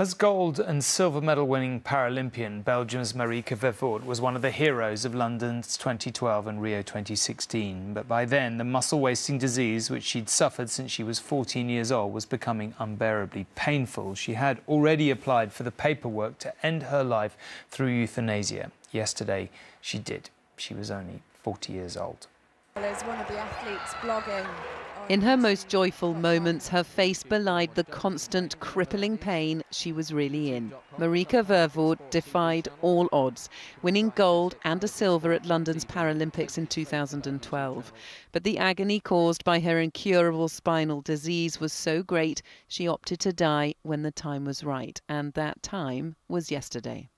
As gold and silver medal winning Paralympian, Belgium's Marieke Vervoort was one of the heroes of London's 2012 and Rio 2016. But by then, the muscle wasting disease, which she'd suffered since she was 14 years old, was becoming unbearably painful. She had already applied for the paperwork to end her life through euthanasia. Yesterday, she did. She was only 40 years old. As one of the athletes blogging in her most joyful moments, her face belied the constant crippling pain she was really in. Marieke Vervoort defied all odds, winning gold and a silver at London's Paralympics in 2012. But the agony caused by her incurable spinal disease was so great, she opted to die when the time was right, and that time was yesterday.